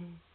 Hmm.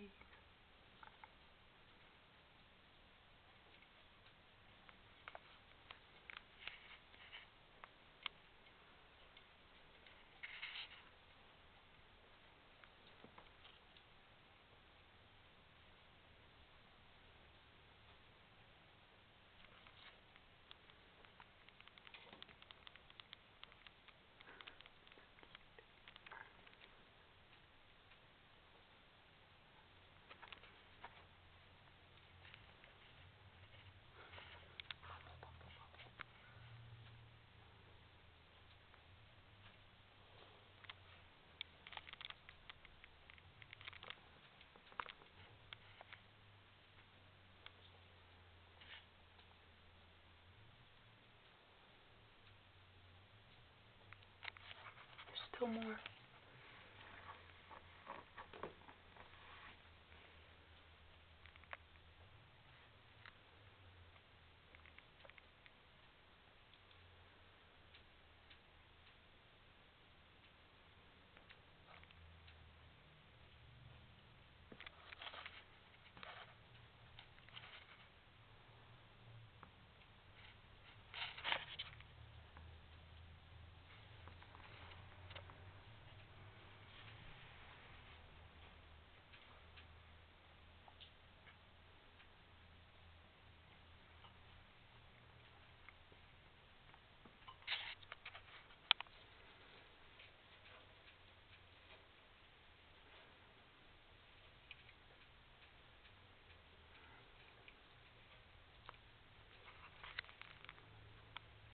Jeez. More.